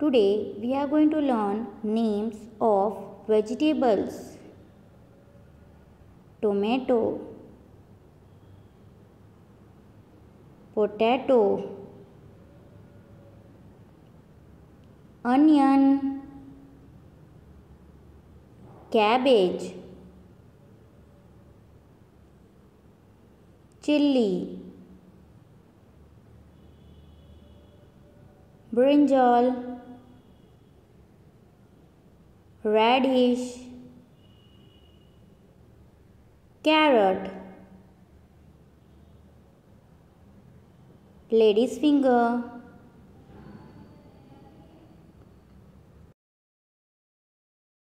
Today we are going to learn names of vegetables. Tomato. Potato. Onion. Cabbage. Chilli brinjal radish carrot lady's finger